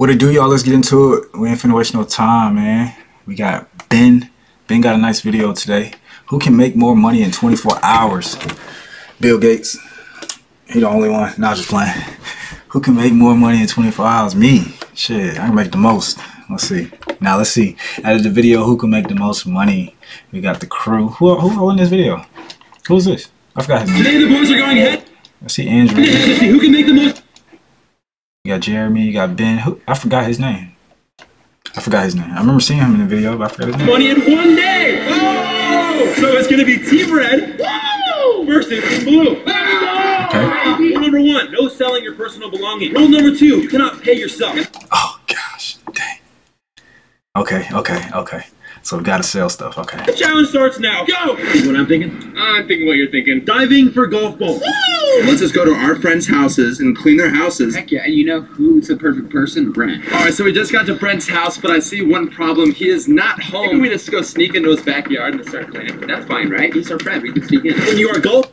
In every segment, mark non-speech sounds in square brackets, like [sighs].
What it do, y'all? Let's get into it. We ain't finna waste no time, man. We got Ben. Ben got a nice video today. Who can make more money in 24 hours? Bill Gates. He the only one. Not just playing. Who can make more money in 24 hours? Me. Shit, I can make the most. Let's see. Now let's see. Out of the video, who can make the most money? We got the crew. Who who, who in this video? Who's this? I forgot his name. Today the boys are going head I see Andrew. to see who can make the most You got Jeremy, you got Ben. Who I forgot his name. I forgot his name. I remember seeing him in the video, but I forgot his name. money in one day. Oh! So it's gonna be Team Red woo, versus Team Blue. Okay. Rule number one: no selling your personal belongings. Rule number two: you cannot pay yourself. Oh gosh, dang. Okay, okay, okay. So we gotta sell stuff. Okay. The challenge starts now. Go! See what I'm thinking? I'm thinking what you're thinking. Diving for golf balls. Let's just go to our friends' houses and clean their houses. Heck yeah, and you know who's the perfect person? Brent. All right, so we just got to Brent's house, but I see one problem. He is not home. Maybe we just go sneak into his backyard and start cleaning. That's fine, right? He's our friend. We can sneak in. When you are golf,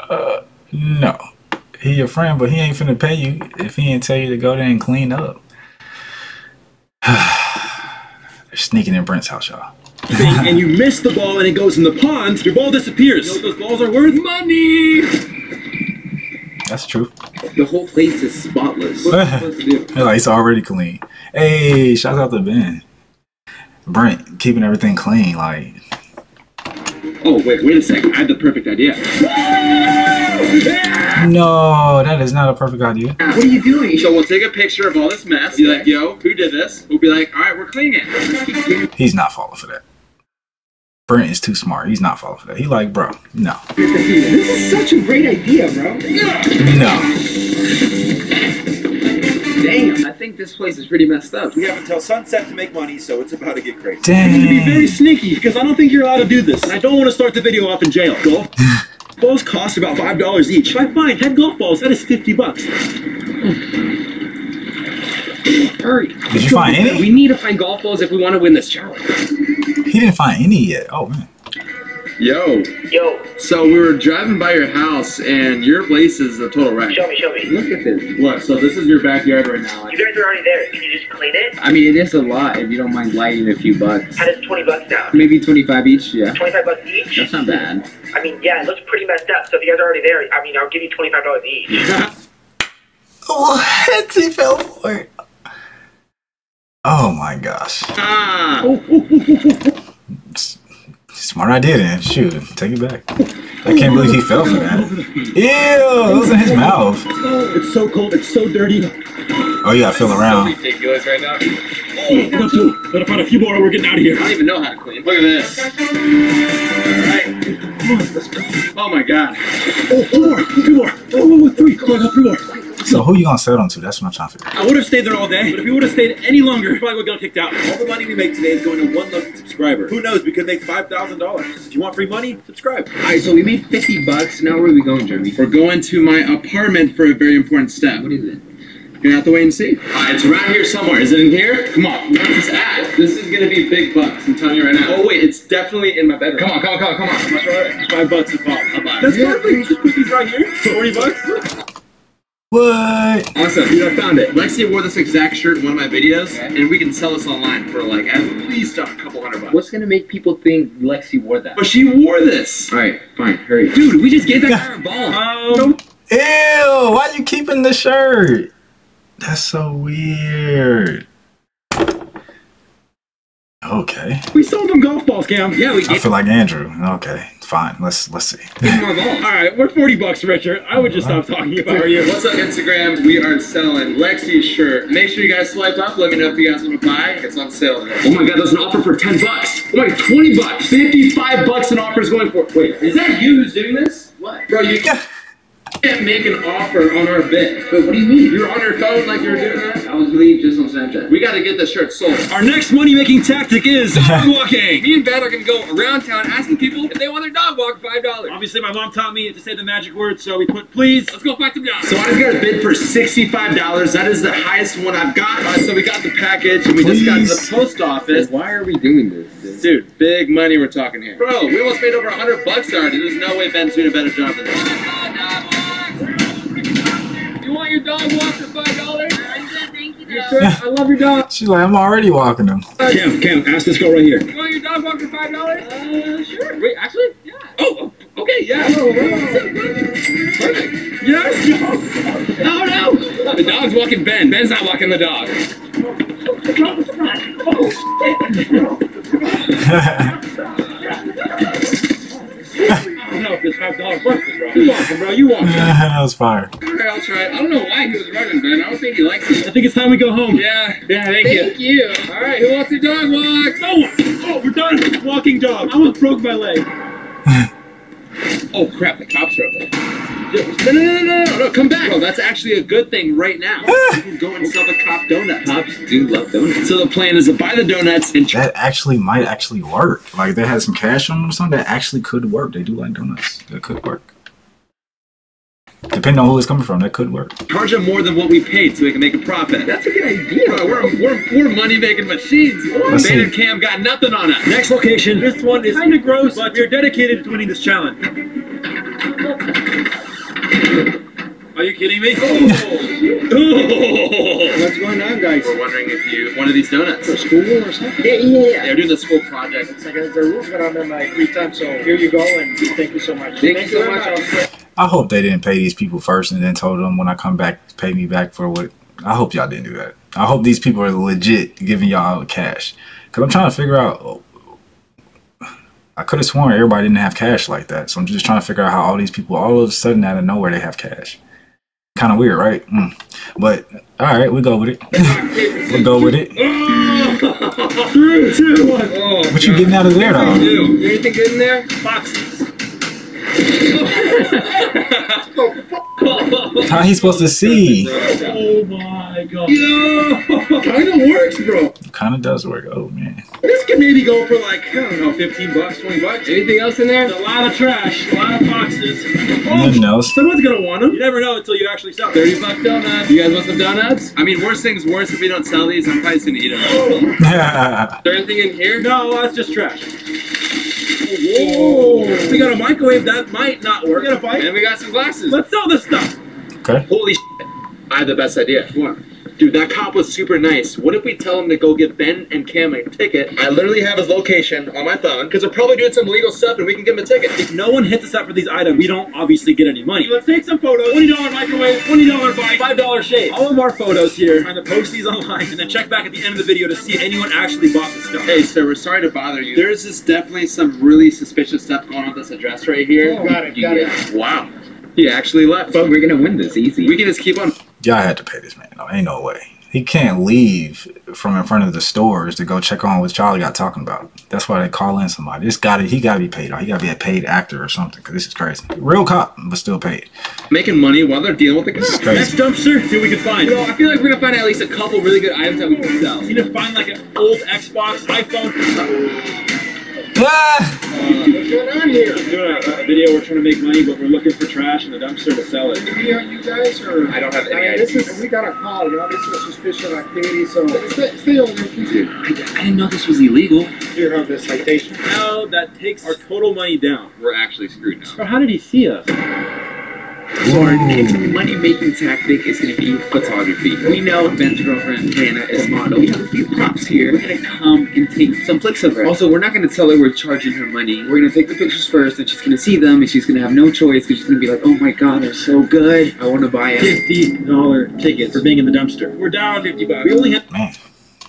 Uh, no. He your friend, but he ain't finna pay you if he ain't tell you to go there and clean up. [sighs] They're sneaking in Brent's house, y'all. [laughs] and you miss the ball and it goes in the pond, your ball disappears. You know those balls are worth? Money! That's true. The whole place is spotless. What am to do? Like, it's already clean. Hey, shout out to Ben. Brent keeping everything clean. Like, Oh, wait, wait a second. I have the perfect idea. no, that is not a perfect idea. What are you doing? So we'll take a picture of all this mess. Be like, yo, who did this? We'll be like, all right, we're cleaning it. He's not falling for that. Brent is too smart. He's not falling for that. He like, bro, no, This is such a great idea, bro. no. Damn, I think this place is pretty messed up. We have until sunset to make money, so it's about to get crazy. I'm gonna be very sneaky because I don't think you're allowed to do this. And I don't want to start the video off in jail. [laughs] Golf balls cost about five dollars each. If I find ten golf balls, that is fifty bucks. Hurry. Did you find any? We need to find golf balls if we want to win this challenge. He didn't find any yet. Oh man. Yo. Yo, So we were driving by your house, and your place is a total wreck. show me, show me. Look at this. Look, So this is your backyard right now. You guys are already there. Can you just clean it? I mean, it is a lot if you don't mind lighting a few bucks. How does 20 bucks down? Maybe 25 each, yeah. 25 bucks each? That's not bad. I mean, yeah, it looks pretty messed up. So if you guys are already there, I mean, I'll give you $25 each. [laughs] Oh, [laughs] what? He fell for it. Oh my gosh. Ah. Smart idea then. Shoot, take it back. I can't believe he fell for that. Ew, it was in his mouth. Oh, it's so cold. It's so dirty. Oh, you gotta feel around. ridiculous right now. Oh, got two. Gotta find a few more. or We're getting out of here. I don't even know how to clean. Look at this. Alright. Oh my god. Oh, two more. Two more. Oh, three. Come on, got three more. So who you gonna sell them to? That's what I'm trying to figure out. I would have stayed there all day, but if we would have stayed any longer, we probably would have got kicked out. All the money we make today is going to one lucky subscriber. Who knows? We could make five thousand dollars. If you want free money, subscribe. Alright, so we made 50 bucks. Now where are we going, Jeremy? We're going to my apartment for a very important step. What is it? You're gonna have to wait and see. Alright, it's around here somewhere. Is it in here? Come on. Where's this at? This is gonna be big bucks. I'm telling you right now. Oh wait, it's definitely in my bedroom. Come on, come on, come on, come on. Five bucks a pop. I'll That's it. perfect. Just put these right here. Forty bucks. What? Awesome, dude, I found it. Lexi wore this exact shirt in one of my videos, and we can sell this online for like at least a couple hundred bucks. What's gonna make people think Lexi wore that? But she wore this. Alright, fine, hurry. Dude, we just gave that [laughs] guy a ball. Um, Ew, why are you keeping the shirt? That's so weird. Okay. we sold them golf balls, Cam. Yeah, we I feel like Andrew. Okay, fine. Let's let's see. him our ball. All right, we're forty bucks richer. I would just stop uh-huh. talking about you. What's up, Instagram? We are selling Lexi's shirt. Make sure you guys swipe up. Let me know if you guys want to buy. It's on sale today. Oh my god, there's an offer for 10 bucks. Oh my, 20 bucks. 55 bucks an offer is going for. Wait, is that you who's doing this? What? Bro, you can't make an offer on our bid. Wait, what do you mean? You're on your phone like you're doing that? I was really just on Snapchat. We gotta get this shirt sold. Our next money-making tactic is [laughs] dog walking. Me and Ben are gonna go around town asking people if they want their dog walk $5. Obviously, my mom taught me to say the magic word, so we put please. Let's go find some dogs. So I just got a bid for $65. That is the highest one I've got. Uh, so we got the package and we just got to the post office. Why are we doing this? Dude, big money we're talking here. Bro, we almost made over a 100 bucks already. There's no way Ben's doing a better job than this. You want your dog walk $5? You sure? I love your dog. She's like, I'm already walking them. Cam, Cam, ask this girl right here. You want your dog walk for five dollars? Uh, sure. Wait, actually, yeah. Oh, oh, okay, yeah. Perfect. Yes. Oh no. The dog's walking Ben. Ben's not walking the dog. I don't know if this five dollars worth bro. You walking, bro. You walking. [laughs] that was fire. Alright, I'll try it. I don't know why he was running, Ben. I don't think he likes it. I think it's time we go home. Yeah, yeah, thank, you. Thank you. Alright, who wants a dog walk? No one. Oh, we're done. Walking dog. I almost broke my leg. [sighs] Oh crap, the cops are up there. No, no, no, no, no, no, no, come back. Bro, that's actually a good thing right now. Ah! You can go and sell the cop donuts. Cops do love donuts. So the plan is to buy the donuts and That actually might actually work. Like they had some cash on them or something. That actually could work. They do like donuts. That could work. Depending on who it's coming from, that could work. charge them more than what we paid so we can make a profit. That's a good idea. Bro, we're, we're, we're money making machines. Let's Ben see. and Cam got nothing on us. Next location. This one is kind of gross, but we're dedicated to winning this challenge. Are you kidding me? [laughs] Oh. What's going on, guys? We're wondering if you wanted these donuts. For School or something? Yeah, yeah, yeah. They're doing the school project. It's like there's a roof, but I'm in my free time, so here you go, and thank you so much. Thank Thanks you so much. much. I hope they didn't pay these people first and then told them when I come back, pay me back for what. I hope y'all didn't do that. I hope these people are legit giving y'all cash. Because I'm trying to figure out. I could have sworn everybody didn't have cash like that. So I'm just trying to figure out how all these people, all of a sudden, out of nowhere, they have cash. Kind of weird, right? Mm. But, all right, we go with it. [laughs] we'll go with it. [laughs] Three, two, one. What you getting out of there, though? anything good in there? Boxes. How he supposed to see? Oh my god. Yo, kind of works, bro. Kind of does work. Oh, man. This could maybe go for like, I don't know, 15 bucks, 20 bucks. Anything else in there? There's a lot of trash, a lot of boxes. Nothing else. Someone's gonna want them. You never know until you actually sell them. 30 buck donuts. You guys want some donuts? I mean, worst things worse, if we don't sell these, I'm probably just gonna eat them. [laughs] Is there anything in here? No, that's just trash. Whoa! We got a microwave that might not work. We got a bike. And we got some glasses. Let's sell this stuff. okay. Holy shit. I have the best idea. What? Dude, that cop was super nice. What if we tell him to go get Ben and Cam a ticket? I literally have his location on my phone because they're probably doing some illegal stuff and we can give him a ticket. If no one hits us up for these items, we don't obviously get any money. Let's take some photos. $20 microwave, $20 bike, $5 shave. All of our photos here. Trying to post these online and then check back at the end of the video to see if anyone actually bought the stuff. Hey, sir, we're sorry to bother you. There's just definitely some really suspicious stuff going on with this address right here. Oh, got it, got it. Wow. He actually left. But we're gonna win this easy. We can just keep on. Y'all had to pay this man. No, ain't no way. He can't leave from in front of the stores to go check on what Charlie got talking about. That's why they call in somebody. This got He got to be paid. He got to be a paid actor or something. Cause this is crazy. Real cop, but still paid. making money while they're dealing with the This is cops. Next dumpster, see what we can find. You know, I feel like we're gonna find at least a couple really good items that we can sell. Need to find like an old Xbox, iPhone. Ah! What's going on here? We're doing a, video. We're trying to make money, but we're looking for trash in the dumpster to sell it. Are you guys or? I don't have any I mean, this is we got a call. You know, this is suspicious activity. So stay, stay over there. Dude, I, didn't know this was illegal. Here have the citation. Now that takes our total money down. We're actually screwed now. Bro, how did he see us? So our next money making tactic is going to be photography. We know Ben's girlfriend Hannah is a model. We have a few props here. We're going to come and take some flicks of her. Also, we're not going to tell her we're charging her money. We're going to take the pictures first, and she's going to see them, and she's going to have no choice because she's going to be like, "Oh my God, they're so good. I want to buy a Fifty dollar ticket for being in the dumpster. We're down fifty bucks. We only have. Man,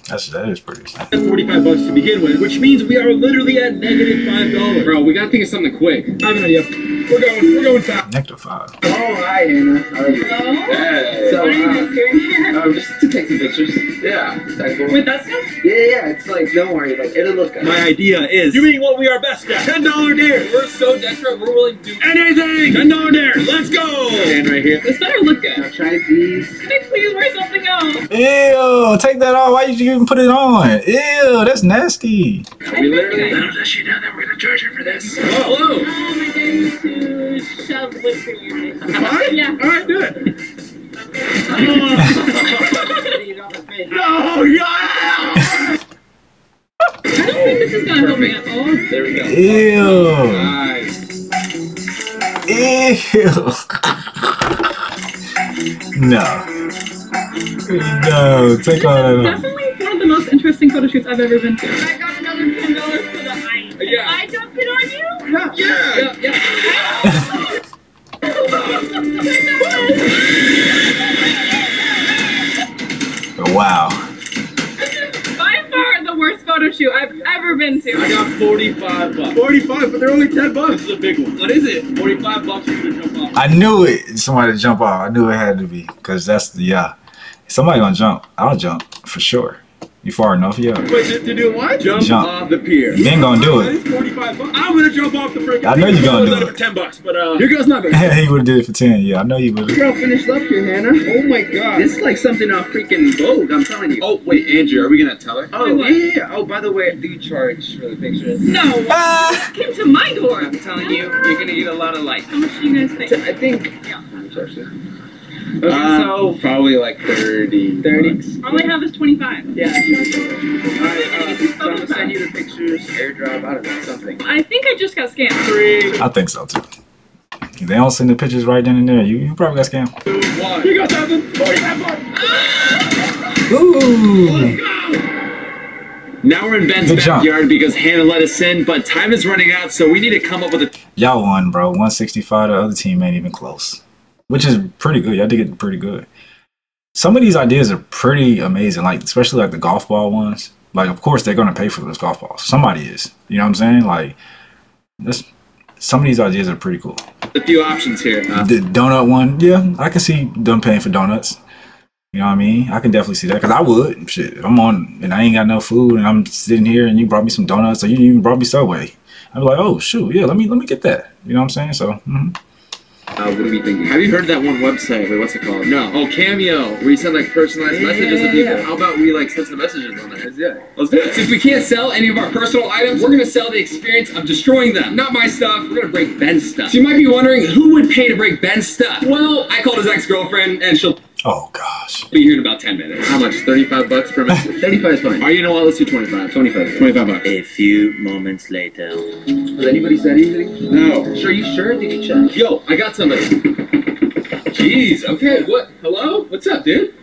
that's that is pretty. forty-five bucks to begin with, which means we are literally at negative five dollars. Bro, we gotta think of something quick. I have an idea. We're going. We're going fast. Negative five. Oh, hi, Hannah. How are you? Hey. So, What are you uh, guys doing here? um, just to take some pictures. Yeah. Is that cool? With that stuff? Yeah, yeah. It's like, don't worry. Like, it'll look good. My idea is You mean what we are best at. Ten dollar dare. We're so desperate, we're willing to do Anything. Ten dollar dare. Let's go. stand right here. This better look good. Now try these. Can I please wear something else? Ew, take that off. Why did you even put it on? Ew, that's nasty. We literally. That shit down there. We're gonna Hello. Um, my dare is to shove whipped cream in your face. Alright. Yeah. All right. Do it. no, Oh yeah. I don't think this is gonna help me at all. There we go. Ew. Nice. Ew. no. No, take all that off. Definitely one of the most interesting photo shoots I've ever been to. Oh 45 bucks. 45, but they're only 10 bucks. This is a big one. What is it? 45 bucks for you to jump off. I knew it. Somebody to jump off. I knew it had to be because that's the yeah. Somebody gonna jump. I'll jump for sure. You far enough, yeah. Wait, to, to do what? Jump, Jump. off the pier. You ain't gonna do That it. is 45 bucks. I'm gonna jump off the freaking I know you're gonna do it. for 10 bucks, but uh. Your girl's not gonna. [laughs] he would have did it for ten. Yeah, I know you would. Girl finished up here, Hannah. Oh my god. This is like something off freaking Vogue, I'm telling you. Oh, wait, Andrew, are we gonna tell her? Oh, Wait, yeah, yeah, yeah. Oh, by the way, do you charge for the pictures? No. [laughs] Ah! Came to my door. I'm telling you, you're gonna get a lot of likes. How much do you guys think? I think. Yeah. [laughs] Uh, so probably like 30. 30? All I have is 25. Yeah. [laughs] Alright, uh, so I'm gonna send you the pictures, airdrop, I don't know, something. I think I just got scammed. Three, I think so too. If they don't send the pictures right then and there, you, you probably got scammed. two, one. You got seven. 45 bucks. Ooh. Now we're in Ben's Good job. backyard because Hannah let us in, but time is running out, so we need to come up with a Y'all won, bro. 165. The other team ain't even close, which is pretty good. Y'all did get pretty good. Some of these ideas are pretty amazing, like especially like the golf ball ones. Like, of course, they're gonna pay for those golf balls. Somebody is. You know what I'm saying? Like, this. Some of these ideas are pretty cool. a few options here. Uh, The donut one, yeah, I can see them paying for donuts. You know what I mean? I can definitely see that because I would. Shit, if I'm on and I ain't got no food and I'm sitting here and you brought me some donuts or you even brought me Subway. I'd be like, oh shoot, yeah, let me let me get that. You know what I'm saying? So mhm. Uh, what are we thinking? have you heard that one website? Wait, what's it called? No. Oh, Cameo, where you send like personalized Yeah, messages to people. yeah. How about we like send some messages on there? Yeah. Let's do it. Since we can't sell any of our personal items, we're gonna sell the experience of destroying them. Not my stuff. We're gonna break Ben's stuff. So you might be wondering who would pay to break Ben's stuff. Well, I called his ex-girlfriend, and she'll oh gosh. be here in about 10 minutes. How much? 35 bucks per minute. [laughs] 35 is fine. Alright, you know what? Let's do 25. 25. 25 bucks. A few moments later. Has anybody said anything? No. Sure, you sure? Did you check? Yo, I got somebody. [laughs] Jeez, okay, what? Hello? What's up, dude?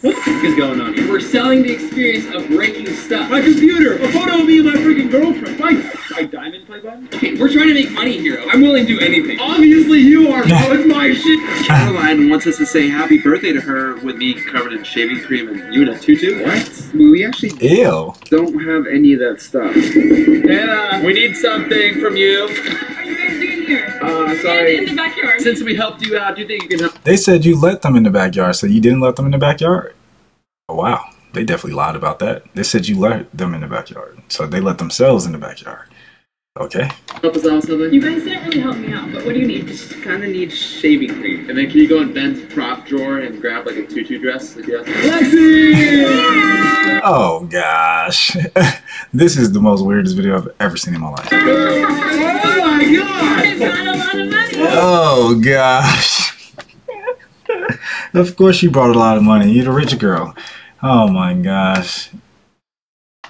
What the fuck is going on here? We're selling the experience of breaking stuff. My computer. A photo of me and my freaking girlfriend. My, my diamond play button. Okay, we're trying to make money here. I'm willing to do anything. Obviously you are, bro. It's my shit. [laughs] Caroline wants us to say happy birthday to her with me covered in shaving cream and you in a tutu. What? We actually Ew. don't have any of that stuff. [laughs] Hannah, we need something from you. What are you guys doing here? Uh, And in the backyard. Since we helped you out, do you think you can help? They said you let them in the backyard, so you didn't let them in the backyard. Oh wow. They definitely lied about that. They said you let them in the backyard, so they let themselves in the backyard. Okay. Help us out with something? You guys didn't really help me out, but what do you need? Just kind of need shaving cream. And then can you go in Ben's prop drawer and grab like a tutu dress? Like, yeah. Oh gosh. [laughs] this is the most weirdest video I've ever seen in my life. Oh my god. I got a lot of money. Oh gosh. [laughs] of course you brought a lot of money. You're the rich girl. Oh my gosh.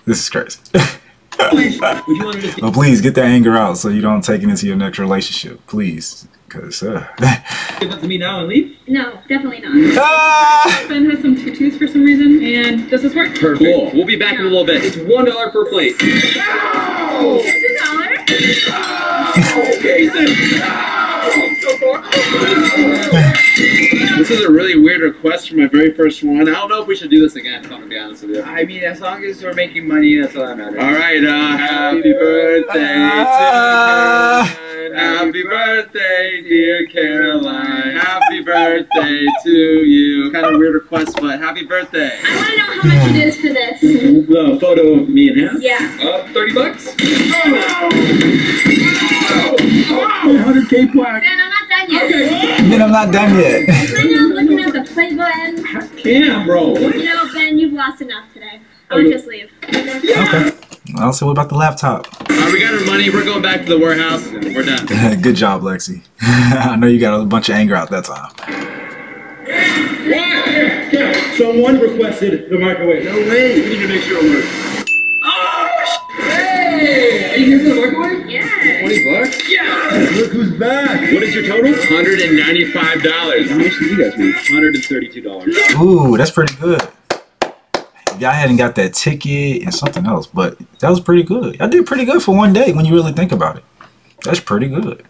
This is crazy. [laughs] Would you want but please get that anger out so you don't take it into your next relationship. Please. Cause uh, [laughs] give it to me now and leave? No, definitely not. [laughs] Ah! Ben has some tutus for some reason, and does this work? Perfect. Cool. We'll be back in a little bit. It's one dollar per plate. No! It's a dollar. [laughs] This is a really weird request for my very first one. I don't know if we should do this again, if I'm gonna be honest with you. I mean, as long as we're making money, that's all that matters. All right, uh, happy birthday Ah. to Caroline. Happy birthday, dear Caroline. Happy birthday to you. Kind of weird request, but happy birthday. I want to know how much it is for this. The photo of me and him? Yeah. Uh, 30 bucks? 100k plaque. Ben, I'm not done yet. Then I'm not done yet. [laughs] I know I'm looking at the play button. Cam, bro. You know, Ben, you've lost enough today. I'll just leave. Okay. I'll say what about the laptop? All right, we got our money. We're going back to the warehouse. We're done. [laughs] Good job, Lexi. [laughs] I know you got a bunch of anger out that time. Yeah, someone requested the microwave. No way. We need to make sure it works. Oh! Hey! Are you here for the microwave? Yeah. 20 bucks? Yeah! Look who's back. What is your total? $195. How much did you guys make? $132. Ooh, that's pretty good. Y'all hadn't got that ticket and something else, but that was pretty good. Y'all did pretty good for one day when you really think about it. That's pretty good.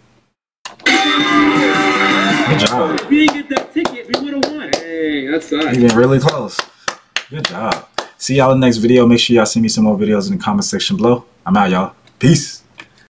Good job. If we didn't get that ticket, we would have won. Hey, that sucks. You've been really close. Good job. See y'all in the next video. Make sure y'all send me some more videos in the comment section below. I'm out, y'all. Peace.